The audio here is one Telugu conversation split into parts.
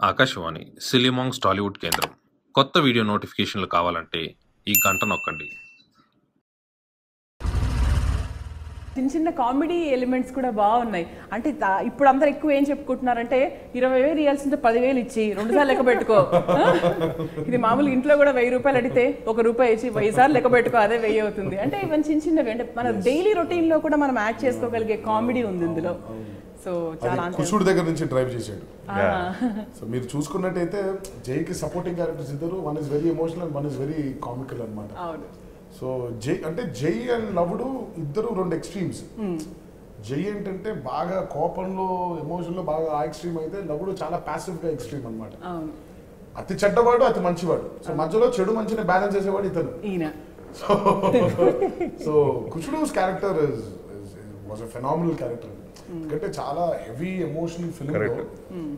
ఆకాశవాణి సిలిమాంగ్స్ టాలీవుడ్ కేంద్రం. కొత్త వీడియో నోటిఫికేషన్లు కావాలంటే ఈ గంట నొక్కండి. చిన్న చిన్న కామెడీ ఎలిమెంట్స్ కూడా బాగున్నాయి. అంటే ఇప్పుడు అందరు ఎక్కువ ఏం చెప్పుకుంటున్నారంటే ఇరవై వేలు ఇవ్వాల్సింటే పదివేలు ఇచ్చి రెండు సార్లు లెక్క పెట్టుకో? ఇది మామూలు ఇంట్లో కూడా వెయ్యి రూపాయలు అడిగితే ఒక రూపాయి ఇచ్చి వెయ్యి సార్లు లెక్క పెట్టుకో అదే వెయ్యి అవుతుంది. అంటే ఇవన్నీ చిన్న చిన్నవి అంటే మన డైలీ రొటీన్లో కూడా మనం యాడ్ చేసుకోగలిగే కామెడీ ఉంది ఇందులో. సో చాలా అది కుషుడు దగ్గర నుంచి డ్రైవ్ చేసాడు సో మీరు చూసుకున్నట్టయితే జైకి సపోర్టింగ్ క్యారెక్టర్స్ ఇద్దరు one is very emotional and one is very comical అన్నమాట. అవును. సో జై అంటే జై అండ్ లవుడు ఇద్దరు రెండు ఎక్స్ట్రీమ్స్ జై ఏంటంటే బాగా కోపంలో ఎమోషన్లో బాగా ఆ ఎక్స్ట్రీమ్ అయితే లవుడు చాలా ప్యాసివ్గా ఎక్స్ట్రీమ్ అన్నమాట. అవును. అతి చెడ్డవాడు అతి మంచివాడు. సో మధ్యలో చెడు మంచిని బ్యాలెన్స్ చేసేవాడు ఇతను. So so కుషుడుస్ character was a phenomenal character ఎందుకంటే చాలా హెవీ ఎమోషనల్ ఫిల్మ్.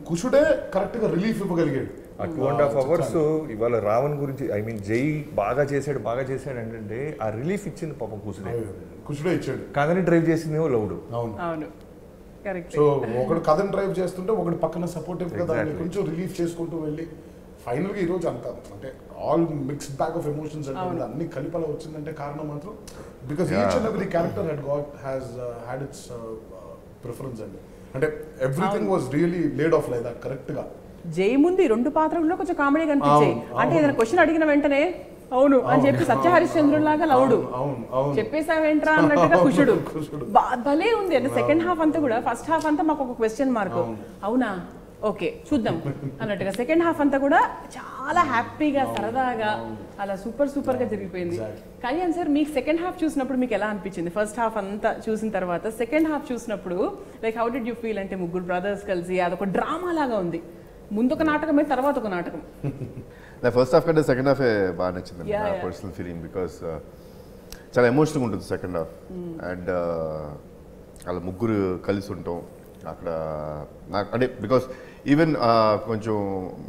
కుషుడే కరెక్ట్గా రిలీఫ్ ఇవ్వగలిగాడు. ఆ టూ అండ్ హాఫ్ అవర్స్ ఇవాళ రావణ్ గురించి ఐ మీన్ జై బాగా చేశాడు బాగా చేశాడు అంటే ఆ రిలీఫ్ ఇచ్చింది పాపం కూసుడే కుషుడే ఇచ్చాడు. కాదని డ్రైవ్ చేసిందేమో లౌడ్ అవును. అవును. కరెక్ట్ సో ఒకడు కథను డ్రైవ్ చేస్తుంటే ఒకటి పక్కన సపోర్టివ్ Exactly. కొంచెం రిలీఫ్ చేసుకుంటూ వెళ్ళి ఫైనల్గా ఈ రోజు అంత అంటే all mixed bag of emotions అంటే అన్ని కలిపి అలా వచ్చిందంటే కారణం మాత్రం because each. And every character had got has had its preference అండి. అంటే everything was really laid of like that కరెక్ట్గా. జై ముందు రెండు పాత్రల్లో కొంచెం కామెడీ కనిపించాయి. అంటే. ఏదైనా క్వశ్చన్ అడిగిన వెంటనే అవును అని చెప్పి సత్యహరిశ్చంద్రులాగా లవుడు అవును అవును చెప్పేసావేంట్రా అన్నట్టుగా కుషుడు. భలే ఉంది అంటే సెకండ్ హాఫ్ అంతా కూడా ఫస్ట్ హాఫ్ అంతా మాకు ఒక క్వశ్చన్ మార్క్ అవునా? ఓకే చూద్దాం. అన్నట్టుగా సెకండ్ హాఫ్ అంతా కూడా చాలా హ్యాపీగా సరదాగా అలా సూపర్ సూపర్గా జరిగిపోయింది. కళ్యాణ్ సార్ మీకు సెకండ్ హాఫ్ చూసినప్పుడు మీకు ఎలా అనిపించింది? ఫస్ట్ హాఫ్ అంతా చూసిన తర్వాత సెకండ్ హాఫ్ చూసినప్పుడు like how did you feel అంటే ముగ్గురు బ్రదర్స్ కలిసి అదొక డ్రామా లాగా ఉంది. ముందు ఒక నాటకమే తర్వాత ఒక నాటకం. నా ఫస్ట్ హాఫ్ కంటే సెకండ్ హాఫ్ బాగా నచ్చింది. పర్సనల్ ఫీలింగ్ బికాస్ చాలా ఎమోషనల్గా ఉంటుంది సెకండ్ హాఫ్ అండ్ వాళ్ళ ముగ్గురు కలిసి ఉంటాం. అక్కడ నాకు అంటే బికాస్ ఈవెన్ కొంచెం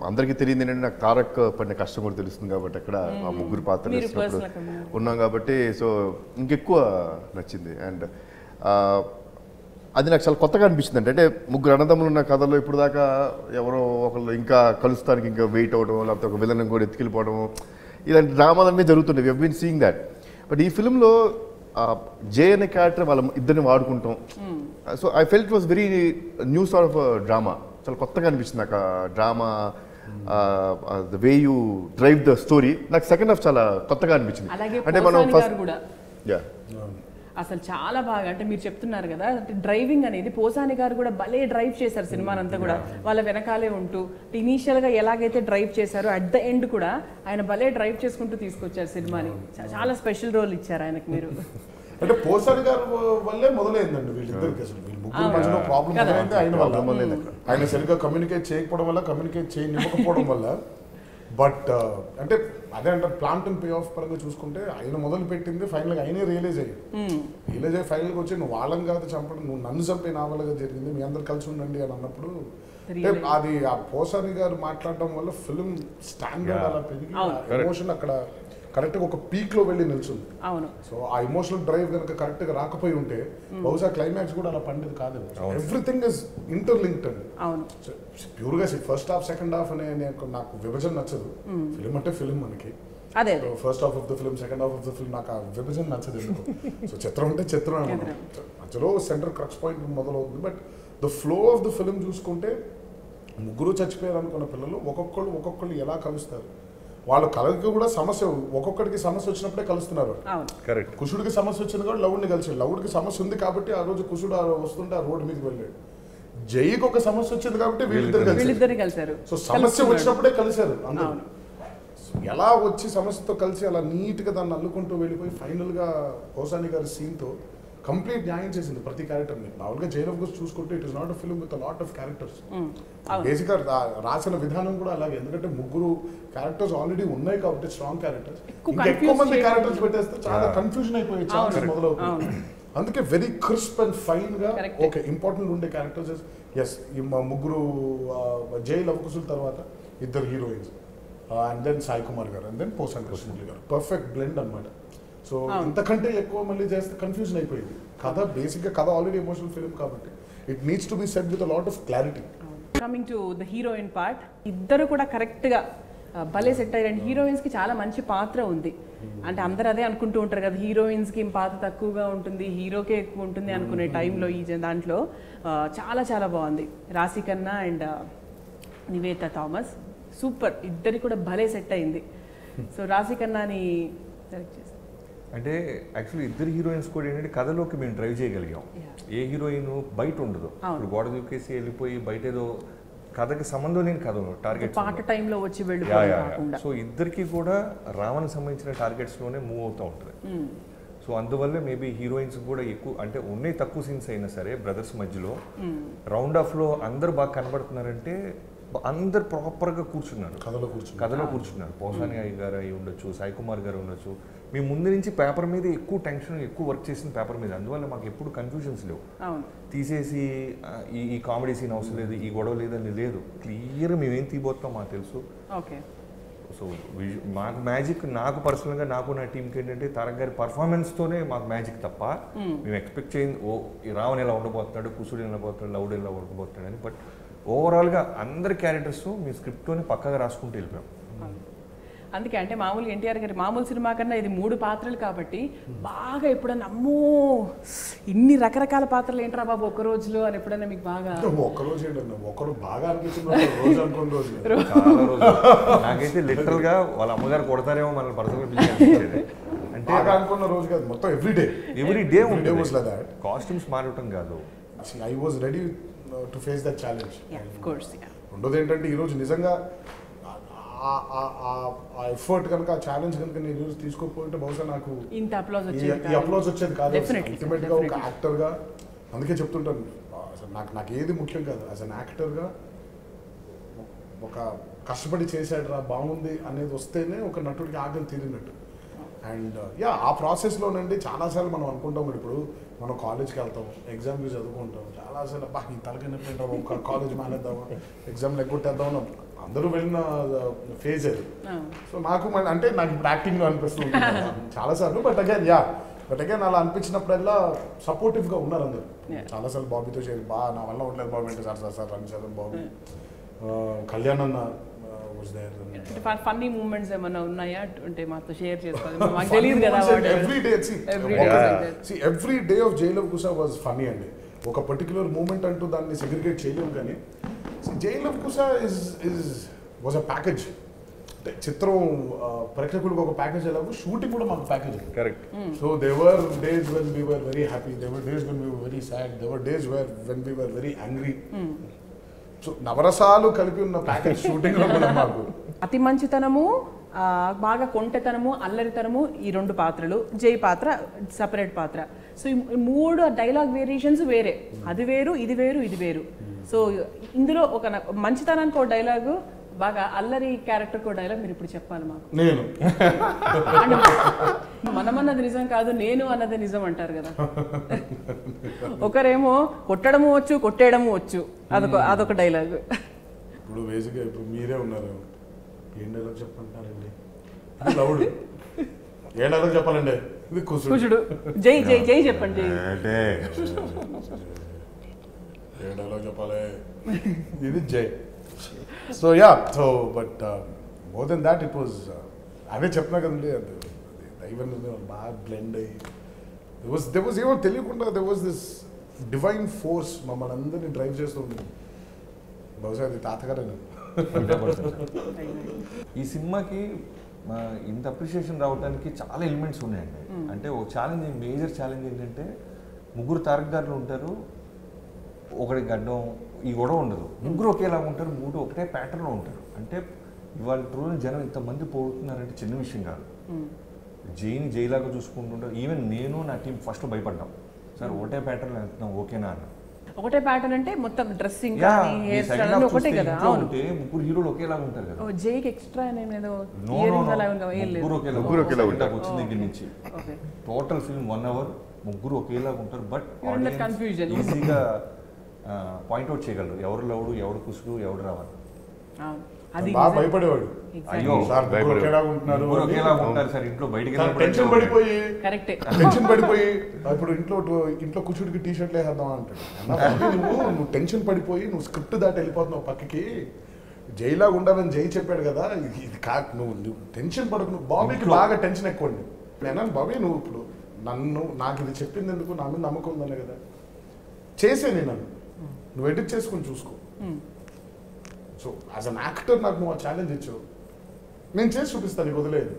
అందరికీ తెలియదు ఏంటంటే నాకు తారక్ పడిన కష్టం కూడా తెలుస్తుంది కాబట్టి అక్కడ ఆ ముగ్గురు పాత్రలు మీరు వేసినప్పుడు personal గా ఉన్నారు. ఉన్నాం కాబట్టి సో ఇంకెక్కువ నచ్చింది. అండ్ అది నాకు చాలా కొత్తగా అనిపించింది అంటే అంటే ముగ్గురు అన్నదమ్ములు ఉన్న కథలో ఇప్పుడు దాకా ఎవరో ఒకళ్ళు ఇంకా కలుస్తానికి ఇంకా వెయిట్ అవ్వడం లేకపోతే ఒక విలన్ కూడా ఎత్తుకెళ్ళిపోవడం ఇలాంటి డ్రామాలన్నీ జరుగుతుండే we been seeing that but ఈ ఫిల్మ్లో జే అనే క్యారెక్టర్ వాళ్ళ ఇద్దరిని వాడుకుంటాం. So I felt was very new sort of drama చాలా కొత్తగా అనిపించింది నాకు ఆ drama the way you drive the story నాకు సెకండ్ హాఫ్ చాలా కొత్తగా అనిపించింది. అంటే మనం ఫస్ట్ గారు కూడా. యా అసలు చాలా బాగా అంటే మీరు చెప్తున్నారు కదా అంటే డ్రైవింగ్ అనేది పోసాని గారు కూడా భలే డ్రైవ్ చేశారు సినిమానంతా కూడా. వాళ్ళ వెనకాలే ఉంటూ ఇనీషియల్గా ఎలాగైతే డ్రైవ్ చేశారో అట్ ద ఎండ్ కూడా ఆయన భలే డ్రైవ్ చేసుకుంటూ తీసుకొచ్చారు సినిమాని. చాలా స్పెషల్ రోల్ ఇచ్చారు ఆయనకు మీరు. అంటే పోసాని గారు వల్లే మొదలైందండి వీళ్ళిద్దరికి అసలు వీళ్ళ ముగ్గురు మధ్యలో ప్రాబ్లం. మొదలైంది ఆయన వల్ల. ఆయన సరిగ్గా కమ్యూనికేట్ చేయకపోవడం వల్ల కమ్యూనికేట్ చేయనివ్వకపోవడం వల్ల. బట్ అంటే అదే అంటారు ప్లాంట్ అండ్ పే ఆఫ్ పరంగా చూసుకుంటే ఆయన మొదలు పెట్టింది ఫైనల్గా ఆయనే రియలైజ్ అయ్యాడు. రియలైజ్ అయ్యి ఫైనల్గా వచ్చి నువ్వు వాళ్ళని కాదు చంపడం నువ్వు నన్ను చంపే నా వల్లగా జరిగింది మీ అందరు కలిసి ఉండండి అని అన్నప్పుడు అంటే అది ఆ పోసాని గారు మాట్లాడడం వల్ల ఫిల్మ్ స్టాండర్డ్ అలా పెరిగి ఎమోషన్ అక్కడ కరెక్ట్గా ఒక పీక్లో వెళ్ళి నిల్చుంది. అవును. సో ఆ ఎమోషనల్ డ్రైవ్ కనుక కరెక్ట్గా రాకపోయి ఉంటే బహుశా క్లైమాక్స్ కూడా అలా పండేది కాదు. ఎవ్రీథింగ్ ఇస్ ఇంటర్లింక్డ్ అండి. అవును. ప్యూర్గా ఫస్ట్ హాఫ్ సెకండ్ హాఫ్ అనే నాకు- నాకు విభజన నచ్చదు. ఫిలిం అంటే ఫిలిం మనకి. అదే first half of the film second half of the film నాకు ఆ విభజన నచ్చదు ఎందుకు. సో చిత్రం అంటే చిత్రం అన్నమాట. మధ్యలో సెంటర్ క్రక్స్ పాయింట్ మొదలవుతుంది. But the flow of the film చూసుకుంటే ముగ్గురు చచ్చిపోయారు అనుకున్న పిల్లలు ఒక్కొక్కళ్ళు ఒక్కొక్కళ్ళు ఎలా కలుస్తారు? వాళ్ళ కలకి కూడా సమస్య ఒక్కొక్కడికి సమస్య వచ్చినప్పుడే కలుస్తున్నారు. అవును. కరెక్ట్ కుషుడికి సమస్య వచ్చింది కాబట్టి లవుడిని కలిసాడు లవుడికి సమస్య ఉంది కాబట్టి ఆ రోజు కుషుడు ఆ వస్తుంటే ఆ రోడ్డు మీదకి వెళ్ళాడు. జైకి ఒక సమస్య వచ్చింది కాబట్టి వీళ్ళిద్దరు కలిసారు కలిశారు. సో సమస్య. వచ్చినప్పుడే కలిశారు అందరూ. అవును. సో ఎలా వచ్చి సమస్యతో కలిసి అలా నీట్గా దాన్ని అల్లుకుంటూ వెళ్ళిపోయి ఫైనల్గా హోసాని గారి సీన్తో కంప్లీట్ న్యాయం చేసింది ప్రతి క్యారెక్టర్ని మామూలుగా జైన్ ఆఫ్ గోస్ చూసుకుంటే it is not a film with lot of characters అవును. బేసిక్గా రా- రాసిన విధానం కూడా అలాగే. ఎందుకంటే ముగ్గురు క్యారెక్టర్స్ ఆల్రెడీ ఉన్నాయి కాబట్టి స్ట్రాంగ్ క్యారెక్టర్స్ ఎక్కువ మంది. క్యారెక్టర్స్ పెట్టేస్తే చాలా కన్ఫ్యూజన్ అయిపోయే అవును. మొదలవుతుంది. అందుకే వెరీ క్రిస్ప్ అండ్ ఫైన్గా. ఓకే ఇంపార్టెంట్ ఉండే క్యారెక్టర్స్ ఎస్ ముగ్గురు జై లవకుశుల తర్వాత ఇద్దరు heroines and then Sai Kumar garu and then పోసాన్ Krishnamurthy గారు. పర్ఫెక్ట్ బ్లెండ్ అన్నమాట. సో ఇంతకంటే ఎక్కువ మళ్ళీ చేస్తే కన్ఫ్యూజన్ అయిపోయింది. కథ బేసిక్గా కథ ఆల్రెడీ ఎమోషనల్ ఫిల్మ్ కాబట్టి. It needs to be set with lot of clarity coming to the heroine part ఇద్దరు కూడా కరెక్ట్గా భలే సెట్ అయ్యారు. హీరోయిన్స్కి చాలా మంచి పాత్ర ఉంది. అంటే అందరు అదే అనుకుంటూ ఉంటారు కదా హీరోయిన్స్కి పాత్ర తక్కువగా ఉంటుంది హీరోకే ఎక్కువ ఉంటుంది అనుకునే టైంలో ఈ జ- దాంట్లో చాలా చాలా బాగుంది. రాశి కన్నా అండ్ నివేత థామస్. సూపర్. ఇద్దరి కూడా భలే సెట్ అయింది. సో రాశి కన్నాని సెలెక్ట్ అంటే యాక్చువల్లీ ఇద్దరు హీరోయిన్స్ కూడా ఏంటంటే కథలోకి మేము డ్రైవ్ చేయగలిగాం. ఏ హీరోయిన్ బయట ఉండదు. ఇప్పుడు గోడ దూకేసి వెళ్ళిపోయి బయట ఏదో కథకి సంబంధం లేని కథ టార్గెట్స్ పాట టైంలో వచ్చి. కాకుండా. సో ఇద్దరికి కూడా రావణ్ సంబంధించిన టార్గెట్స్లోనే మూవ్ అవుతూ ఉంటుంది. సో అందువల్ల మేబీ హీరోయిన్స్ కూడా ఎక్కువ అంటే ఉన్నాయి తక్కువ సీన్స్ అయినా సరే బ్రదర్స్ మధ్యలో రౌండ్ ఆఫ్లో అందరు బాగా కనబడుతున్నారంటే అందరు ప్రాపర్గా కూర్చున్నారు. కథలో కూర్చుని కథలో కూర్చున్నారు. పోసాని అయ్య గారు అయి ఉండొచ్చు సాయి కుమార్ గారు ఉండొచ్చు. మేము ముందు నుంచి పేపర్ మీద ఎక్కువ టెన్షన్ ఎక్కువ వర్క్ చేసిన పేపర్ మీద. అందువల్ల మాకు ఎప్పుడు కన్ఫ్యూజన్స్ లేవు. అవును. తీసేసి ఈ ఈ కామెడీ సీన్ అవసరం లేదు ఈ గొడవ లేదని లేదు. క్లియర్ మేమేం తీయబోతున్నాం మాకు తెలుసు. ఓకే. సో విజు- మాకు మ్యాజిక్ నాకు పర్సనల్గా నాకు నా టీంకి ఏంటంటే తారక్ గారి పర్ఫార్మెన్స్తోనే మాకు మ్యాజిక్ తప్ప మేము ఎక్స్పెక్ట్ చేయింది ఓ రావణ్ ఎలా ఉండబోతున్నాడు కుసుడు ఎలా పోతున్నాడు లౌడ్ ఎలా ఉండబోతున్నాడు అని. బట్ ఓవరాల్గా అందరి క్యారెక్టర్స్ మీ స్క్రిప్ట్తోనే పక్కగా రాసుకుంటూ వెళ్ళిపోయాం. అందుకే అంటే మామూలుగా ఎన్టీఆర్ గారి మామూలు సినిమా కన్నా ఇది మూడు పాత్రలు కాబట్టి బాగా ఎప్పుడన్నా అమ్మో ఇన్ని రకరకాల పాత్రలు ఏంట్రా బాబు ఒక రోజులో అని ఎప్పుడన్నా మీకు బాగా? ఒక్క రోజు ఏంటన్నా ఒకరు బాగా అనిపించింది ఒక రోజు అనుకున్న రోజు. లేదు. చాలా రోజులు. నాకైతే లిటరల్గా వాళ్ళ అమ్మగారు కొడతారేమో మన పర్సనల్ అంటే అనుకున్న రోజు కాదు మొత్తం every day. Every day that. Costumes మారటం కాదు. I was ready to face that challenge రెండోది ఏంటంటే ఈరోజు నిజంగా ఆ- ఎఫర్ట్ కనుక ఆ ఛాలెంజ్ కనుక నేను ఈరోజు తీసుకోకపోతే బహుశా నాకు ఇంత అప్లాజ్ ఈ- వచ్చేది అప్లోజ్ వచ్చేది కాదు. అల్టిమేట్గా ఒక. యాక్టర్గా అందుకే చెప్తుంటాను. నాకు నాకు ఏది ముఖ్యం కాదు. యాజ్ అన్ యాక్టర్గా ఒక కష్టపడి చేశాడు రా బాగుంది అనేది వస్తేనే ఒక నటుడికి ఆకలి తీరినట్టు. అండ్ యా ఆ ప్రాసెస్లోనండి చాలాసార్లు మనం అనుకుంటాం ఇప్పుడు మనం కాలేజ్కి వెళ్తాం ఎగ్జామ్కి చదువుకుంటాం చాలాసార్లు అబ్బా ఈ తలకి నొప్పి ఒక కాలేజ్ మానేద్దామా? ఎగ్జామ్ లెగ్గొట్టేద్దాం అందరూ వెళ్ళిన ఫేజ్ అది. సో నాకు అంటే నాకు యాక్టింగ్లో అనిపిస్తుంది చాలాసార్లు but again ya but again అలా అనిపించినప్పుడల్లా సపోర్టివ్గా ఉన్నారు అందరు. చాలాసార్లు బాబీతో చేరి బా నా వల్ల ఉండలేదు బాబు అంటే సార్ సార్ సార్ రన్ చేద్దాం బాబు. కళ్యాణ్ అన్న దేర్ ఫన్నీ మూమెంట్స్ ఏమైనా ఉన్నాయా? అంటే మాతో షేర్ చేసుకోవాలి. మాకు తెలియదు కదా వాడు. Every day. Every of Jai of Kusa was funny అండి ఒక పర్టికులర్ మూమెంట్ అంటూ దాన్ని సెగ్రిగేట్ చేయలేము కానీ Jai of Kusa is is was a package అంటే చిత్రం ప్రేక్షకులకు ఒక ప్యాకేజ్ ఎలాగో షూటింగ్ కూడా మాకు package correct so there were days when we were very happy there were days when we very sad there were days where when we were very angry so నవరసాలు కలిపి ఉన్న ప్యాకేజ్ షూటింగ్లో కూడా మాకు. అతి మంచితనము ఆ, బాగా కొంటెతనము అల్లరితనము ఈ రెండు పాత్రలు. జై పాత్ర సపరేట్ పాత్ర. సో ఈ మూడు డైలాగ్ వేరియేషన్స్ వేరే. అది వేరు ఇది వేరు ఇది వేరు. సో ఇందులో ఒక మంచితనానికి ఒక డైలాగు బాగా అల్లరి క్యారెక్టర్ ఒక డైలాగ్ మీరు ఇప్పుడు చెప్పాలి మాకు? నేను. అంటే మనమన్నది నిజం కాదు నేను అన్నది నిజం అంటారు కదా. ఒకరేమో కొట్టడము వచ్చు కొట్టేయడము వచ్చు. అదొక అదొక డైలాగ్. ఇప్పుడు బేసిక్గా ఇప్పుడు మీరే ఉన్నారు. ఏం డైలాగ్ చెప్పంటారండి లౌడ్. ఏ డైలాగ్ చెప్పాలండి? ఇది జై జై జై చెప్పండి జై. ఏ డైలాగ్ చెప్పాలి? ఇది Jai. So ya so but more then that it was అవే చెప్పినా కదండి అది దైవం బాగా బ్లెండ్ అయ్యి దే వాజ్ దే వాజ్ ఏమో తెలియకుండా they was this divine force మమ్మల్ని అందరినీ డ్రైవ్ చేస్తుంది బహుశా అది తాతగారేనా? ఈ సినిమాకి ఇంత అప్రిషియేషన్ రావడానికి చాలా ఎలిమెంట్స్ ఉన్నాయండి. అంటే ఒక ఛాలెంజ్ మేజర్ ఛాలెంజ్ ఏంటంటే ముగ్గురు తారకదారులు ఉంటారు ఒకటి గడ్డం ఈ గొడవ ఉండదు. ముగ్గురు ఒకేలా ఉంటారు మూడు ఒకటే ప్యాటర్న్లో ఉంటారు. అంటే ఇవాళ రోజున జనం ఇంతమంది పోతున్నారంటే చిన్న విషయం కాదు. జైని జైలాగా చూసుకుంటుంటారు ఈవెన్ నేను నా టీం ఫస్ట్ భయపడ్డాం. సార్ ఒకటే ప్యాటర్న్ వెళ్తున్నాం ఓకేనా అన్న ఒకటే ప్యాటర్న్ అంటే మొత్తం డ్రెస్సింగ్ ఒకటే కదా. ఉంటే ముగ్గురు హీరోలు ఒకేలాగా ఉంటారు కదా. జైకి ఎక్స్ట్రా ముగ్గురు ఒకేలా ఉంటారు. వచ్చిన దగ్గర నుంచి. Okay. Total film one hour ముగ్గురు ఒకేలాగా ఉంటారు బట్ confusion. ఈజీగా పాయింట్అవుట్ చేయగలరు. ఎవరు లవుడు ఎవడు కుసుడు ఎవడు రావాలి బాగా. భయపడేవాడు. అయ్యో సార్ ఒకేలా ఉంటున్నారు ఒకేలా ఉంటారు సార్ ఇంట్లో బయటికి టెన్షన్ పడిపోయి కరెక్టే. టెన్షన్ పడిపోయి ఇప్పుడు ఇంట్లో ఇంట్లో కూర్చుడికి టీ షర్ట్లు వేసేద్దాం అంటాడు. అన్నా బాబీ, నువ్వు నువ్వు టెన్షన్ పడిపోయి నువ్వు స్క్రిప్ట్ దాటి వెళ్ళిపోతున్నావు పక్కకి. జైలాగా ఉండాలని జై చెప్పాడు కదా ఇది ఇది కా నువ్వు నువ్వు టెన్షన్ పడకు నువ్వు బాబీకి బాగా టెన్షన్ ఎక్కువ నేను బాబీ నువ్వు ఇప్పుడు నన్ను నాకు ఇది చెప్పింది ఎందుకు? నా మీద నమ్మకం ఉందనే కదా. చేసే నేను నన్ను. నువ్వు ఎడిట్ చేసుకుని చూసుకో. సో యాజ్ అన్ యాక్టర్ నాకు నువ్వు ఛాలెంజ్ ఇచ్చావు. నేను చేసి చూపిస్తాను నీకు వదిలేదు.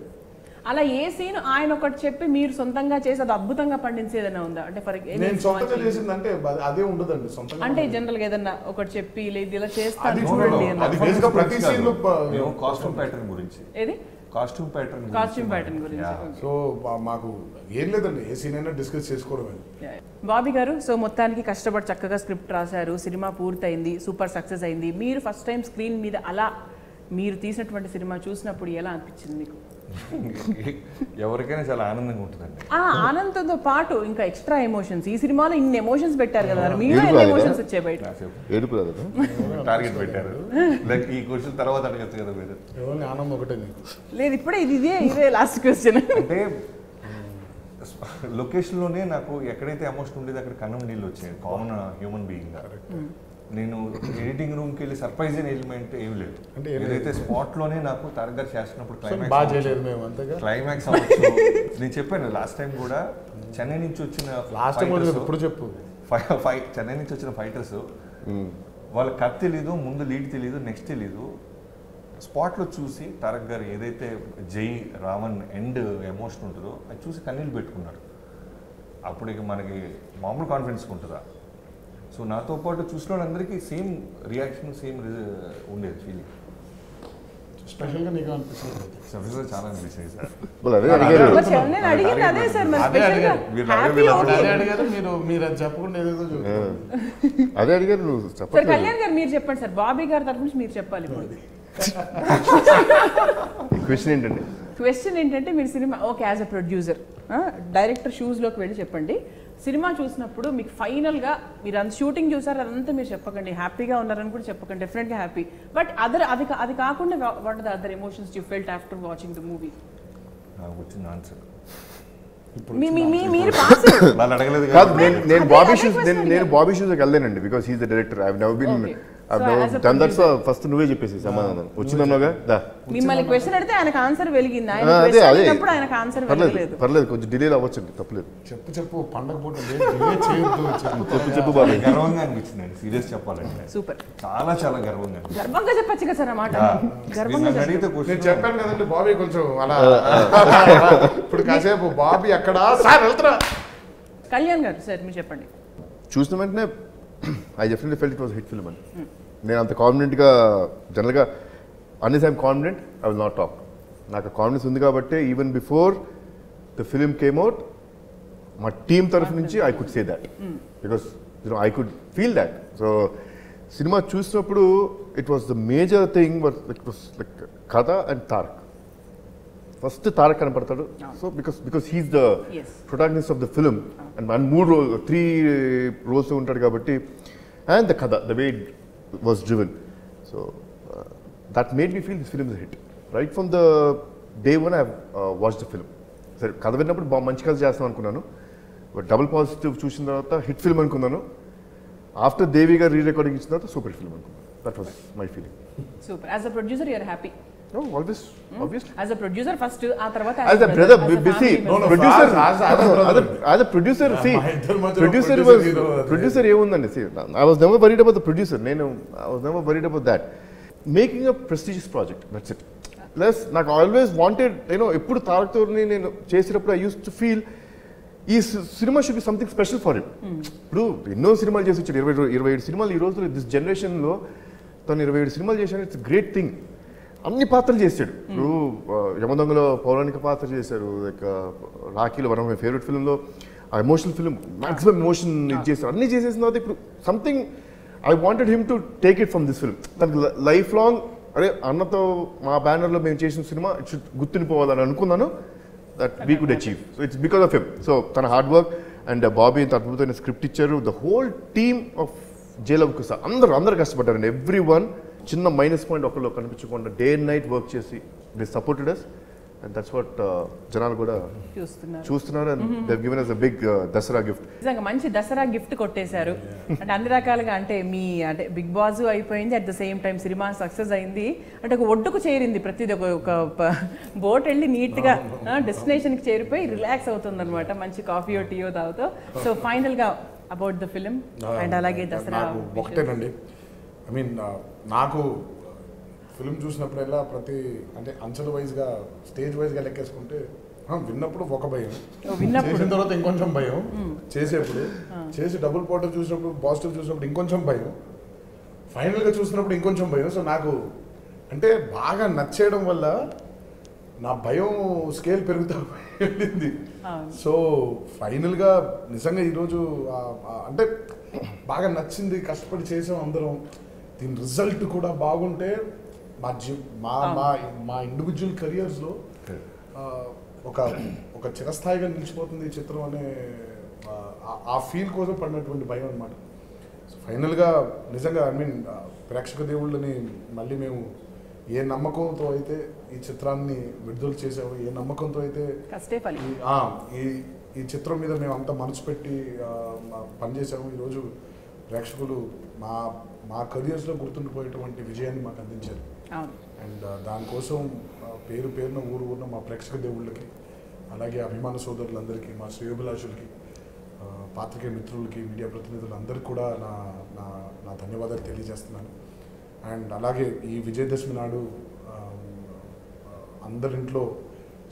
అలా ఏ సీన్ ఆయన ఒకటి చెప్పి మీరు సొంతంగా చేసి అది అద్భుతంగా పండించి ఏదైనా ఉందా? అంటే ఫర్ నేను సొంతంగా చేసిందంటే అది- అదే ఉండదండి సొంతంగా అంటే. జనరల్గా ఏదన్నా ఒకటి చెప్పి లేదు ఇలా చేస్తాను అది చూడండి ప్రతి scene లో కాస్ట్యూమ్ ప్యాటర్న్ గురించి. ఏది? కాస్ట్యూమ్ ప్యాటర్న్ కాస్ట్యూమ్ ప్యాటర్న్ గురించి. సో మాకు ఏం లేదండి ఏ సీన్ అయినా డిస్కస్ చేసుకోవడమే బాబీ గారు సో మొత్తానికి కష్టపడి చక్కగా స్క్రిప్ట్ రాశారు సినిమా పూర్తయింది సూపర్ సక్సెస్ అయింది. మీరు ఫస్ట్ టైం స్క్రీన్ మీద అలా మీరు తీసినటువంటి సినిమా చూసినప్పుడు ఎలా అనిపించింది మీకు? ఎవరికైనా చాలా ఆనందంగా ఉంటుందండి. ఆ ఆనందంతో పాటు ఇంకా ఎక్స్ట్రా ఎమోషన్స్ ఈ సినిమాలో ఇన్ని ఎమోషన్స్ పెట్టారు కదా మరి ఎన్ని? ఎమోషన్స్ వచ్చాయి బయట? ఏడుపు రాదు టార్గెట్ పెట్టారు. లైక్ ఈ క్వశ్చన్ తర్వాత అడగచ్చు కదా మీరు. ఎవరిని ఆనందం ఒకటే లేదు ఇప్పుడే ఇది ఇదే ఇదే లాస్ట్ క్వశ్చన్ అంటే లొకేషన్లోనే నాకు ఎక్కడైతే ఎమోషన్ ఉండేది అక్కడ కన్నం నీళ్ళు వచ్చాయి. కామన్ హ్యూమన్ బీయింగ్ నేను ఎడిటింగ్ రూమ్కి వెళ్ళి సర్ప్రైజ్ అయిన ఎలిమెంట్ ఏం లేదు. అంటే ఏదైతే స్పాట్లోనే నాకు తారక్ గారు చేస్తున్నప్పుడు క్లైమాక్స్ చేయలేదు మేము అంతేగా? క్లైమాక్స్ అవ్వచ్చు. నేను చెప్పాను లాస్ట్ టైం కూడా చెన్నై నుంచి వచ్చిన లాస్ట్ ఇప్పుడు చెప్పు? ఫై- ఫై చెన్నై నుంచి వచ్చిన ఫైటర్స్ వాళ్ళ కట్ తెలీదు ముందు లీడ్ తెలీదు నెక్స్ట్ తెలీదు. స్పాట్లో చూసి తారక్ గారు ఏదైతే జై రావణ్ ఎండ్ ఎమోషన్ ఉంటుందో అది చూసి కన్నీళ్ళు పెట్టుకున్నారు అప్పుడు ఇక మనకి మామూలు కాన్ఫిడెన్స్ ఉంటుందా? సో నాతో పాటు చూసిన వాళ్ళందరికీ సేమ్ రియాక్షన్ సేమ్ ఉండేది ఫీలింగ్ స్పెషల్గా నీకు అనిపిస్తుంది. చాలా అనిపించింది సార్. అదే అడిగారు. మరి చె- నేను అడిగింది అదే సార్ మరి అదే స్పెషల్గా అడిగారు. మీరు హ్యాపీ అడిగారు, ఓకే అదే అడిగారు మీరు మీరు అది చెప్పకుండా ఏదేదో చెబుతున్నారు అదే అడిగారు నువ్వు సార్ చెప్పట్లేదు. కళ్యాణ్ గారు మీరు చెప్పండి సార్. బాబీ గారి తరఫు నుంచి మీరు చెప్పాలి ఇప్పుడు. క్వశ్చన్ ఏంటండి? క్వశ్చన్ ఏంటంటే మీరు cinema okay as a producer director షూస్లోకి వెళ్ళి చెప్పండి. సినిమా చూసినప్పుడు మీకు ఫైనల్గా మీరు అంత షూటింగ్ చూసారు అదంతా మీరు చెప్పకండి. హ్యాపీగా ఉన్నారని కూడా చెప్పకండి. డెఫినెట్గా హ్యాపీ బట్ అదర్ అది అది కాకుండా what are the other emotions you felt after watching the movie answer నేను బాబీ షూస్ నేను. బాబీ షూస్కి వెళ్ళానండి because he's the director I never been first నువ్వే చెప్పేసి సమాధానం. వచ్చిందన్నావుగా దా. మిమ్మల్ని క్వశ్చన్ అడితే ఆయనకు ఆన్సర్ వెలిగింది? ఆయన అదే అదే. ఆయనకు ఆన్సర్ పర్లేదు పర్లేదు కొంచెం డిలే అవ్వచ్చండి తప్పలేదు. చెప్పు చెప్పు పండగ పూట చెప్పు. చెప్పు చెప్పు బాబీ. గర్వంగా అనిపించింది సీరియస్ చెప్పాలంటే. సూపర్ చాలా చాలా గర్వంగా గర్వంగా చెప్పచ్చు కదా సార్ ఆ మాట? గర్వంగా. నేను చెప్పాను కదండి బాబీ కొంచెం అలా. ఇప్పుడు కాసేపు బాబీ అక్కడ? సార్ వెళ్తున్నా. కళ్యాణ్ గారు సార్ మీరు చెప్పండి. చూసిన వెంటనే I definitely felt it was hit film అని నేను అంత కాన్ఫిడెంట్గా జనరల్గా అన్నిస్ I'm confident I will not talk నాకు కాన్ఫిడెన్స్ ఉంది కాబట్టి even before the film came out మా టీం తరఫు నుంచి I could say that because you know I could feel that so cinema చూసినప్పుడు it was the major thing was like కథ అండ్ తారక్ ఫస్ట్ తారక్ కనపడతాడు. So because because he's the. Protagonist of the film and మన మూడు రోల్ త్రీ రోల్స్ ఉంటాడు కాబట్టి అండ్ ద కథ the way was driven so that made me feel this film is hit right from the day one I watch the film సరే కథ విన్నప్పుడు బాగా మంచి కథ చేస్తాం అనుకున్నాను. బట్ డబుల్ పాజిటివ్ చూసిన తర్వాత హిట్ ఫిల్మ్ అనుకున్నాను. After Devi garu re recording ఇచ్చిన తర్వాత సూపర్ ఫిల్మ్ అనుకున్నాను. That was my feeling super as a producer you're happy producer ఏముందండి మేకింగ్ అ ప్రాజెక్ట్ నాకు ఆల్వేస్ వాంటెడ్ ఎప్పుడు తారక్ తోర్ని నేను చేసినప్పుడు ఐ స్పెషల్ ఫర్ ఇట్ ఇప్పుడు ఎన్నో సినిమాలు చేసి ఇరవై ఇరవై ఏడు సినిమాలు ఈ రోజు దిస్ జనరేషన్లో తను ఇరవై ఏడు సినిమాలు చేశాను ఇట్స్ గ్రేట్ థింగ్ అన్ని పాత్రలు చేశాడు. ఇప్పుడు యమదొంగలో పౌరాణిక పాత్ర చేశారు. లైక్ రాఖీలో వన్ ఆఫ్ మై ఫేవరెట్ ఫిల్మ్లో ఆ ఎమోషనల్ ఫిల్మ్ మాక్సిమం ఎమోషన్ ఇది చేశారు. అన్ని చేసేసిన తర్వాత ఇప్పుడు something I wanted him to take it from this film తనకి లైఫ్ లాంగ్ అరే అన్నతో మా బ్యానర్లో మేము చేసిన సినిమా ఇట్ షుడ్ గుర్తుండిపోవాలని అనుకున్నాను that we could achieve so it's because of him so తన హార్డ్ వర్క్ అండ్ బాబీ ఇంత అద్భుతమైన స్క్రిప్ట్ ఇచ్చారు. ద హోల్ టీమ్ ఆఫ్ జైలవ్ కుసా అందరూ అందరూ కష్టపడ్డారండి. ఎవ్రీ వన్ చిన్న మైనస్ పాయింట్ ఒకళ్ళు కనిపించకుండా డే అండ్ నైట్ వర్క్ చేసి they supported us and that's what జనాలు కూడా చూస్తున్నారు. చూస్తున్నారు and they given us a big Dasara gift నిజంగా మంచి దసరా గిఫ్ట్ కొట్టేశారు. అంటే అన్ని రకాలుగా అంటే మీ అంటే బిగ్ బాస్ అయిపోయింది అట్ ద సేమ్ టైం సినిమా సక్సెస్ అయింది. అంటే ఒక ఒడ్డుకు చేరింది ప్రతిది ఒక ఒక బోట్ వెళ్ళి నీట్గా డెస్టినేషన్కి చేరిపోయి రిలాక్స్ అవుతుంది అనమాట మంచి కాఫీయో టీయో తాగుతో సో ఫైనల్గా అబౌట్ ద ఫిలిం అండ్ అలాగే దసరా ఒకటేనండి. ఐ మీన్ నాకు ఫిల్మ్ చూసినప్పుడల్లా ప్రతి అంటే అంచెల వైజ్గా స్టేజ్ వైజ్గా లెక్కేసుకుంటే విన్నప్పుడు ఒక భయం. చేసిన తర్వాత ఇంకొంచెం భయం. చేసేప్పుడు చేసి డబుల్ పాటర్ చూసినప్పుడు పాజిటివ్ చూసినప్పుడు ఇంకొంచెం భయం. ఫైనల్గా చూసినప్పుడు ఇంకొంచెం భయం. సో నాకు అంటే బాగా నచ్చేయడం వల్ల నా భయం స్కేల్ పెరుగుతా వెళ్ళింది. సో ఫైనల్గా నిజంగా ఈరోజు అంటే బాగా నచ్చింది కష్టపడి చేసాం అందరం. దీని రిజల్ట్ కూడా బాగుంటే మా జీ మా మా మా ఇండివిజువల్ కెరియర్స్లో ఒక ఒక చిరస్థాయిగా నిలిచిపోతుంది ఈ చిత్రం అనే ఆ- ఫీల్ కోసం పడినటువంటి భయం అనమాట సో ఫైనల్గా నిజంగా ఐ మీన్ ప్రేక్షక దేవుళ్ళని మళ్ళీ మేము ఏ నమ్మకంతో అయితే ఈ చిత్రాన్ని విడుదల చేసామో ఏ నమ్మకంతో అయితే కష్టే ఫలి ఈ ఆ, ఈ ఈ చిత్రం మీద మేము అంత మనసు పెట్టి పనిచేసాము ఈరోజు ప్రేక్షకులు మా మా కెరియర్స్లో గుర్తుండిపోయేటువంటి విజయాన్ని మాకు అందించారు. అండ్ దానికోసం ఆ, పేరు పేరున ఊరు ఊరిన మా ప్రేక్షక దేవుళ్ళకి అలాగే అభిమాన సోదరులందరికీ మా శ్రేయోభిలాషులకి ఆ, పాత్రికేయ మిత్రులకి మీడియా ప్రతినిధులందరికీ కూడా నా నా నా ధన్యవాదాలు తెలియజేస్తున్నాను. అండ్ అలాగే ఈ విజయదశమి నాడు అందరింట్లో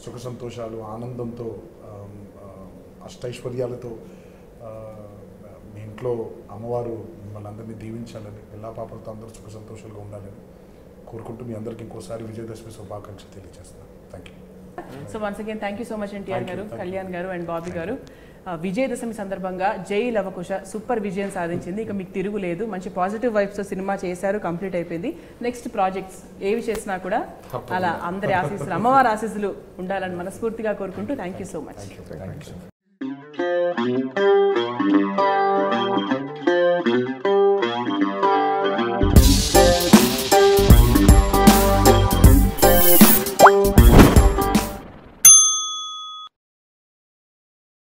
సుఖ సంతోషాలు ఆనందంతో అష్టైశ్వర్యాలతో ఇంట్లో అమ్మవారు మిమ్మల్ని అందరినీ దీవించాలని పిల్లా పాపలతో అందరూ సుఖ సంతోషాలుగా ఉండాలని కోరుకుంటూ మీ అందరికీ ఇంకోసారి విజయదశమి శుభాకాంక్షలు తెలియజేస్తున్నాను. Thank you so once again thank you so much NTR Thank you, garu. Kalyan గారు అండ్ బాబీ గారు. ఆ, విజయదశమి సందర్భంగా జై లవకుశ సూపర్ విజయం సాధించింది. ఇక మీకు తిరుగులేదు మంచి పాజిటివ్ వైబ్స్తో సినిమా చేశారు కంప్లీట్ అయిపోయింది. నెక్స్ట్ ప్రాజెక్ట్స్ ఏవి చేసినా కూడా అలా అందరి ఆశీస్సులు అమ్మవారి ఆశీస్సులు ఉండాలని మనస్ఫూర్తిగా కోరుకుంటూ thank you so much thank you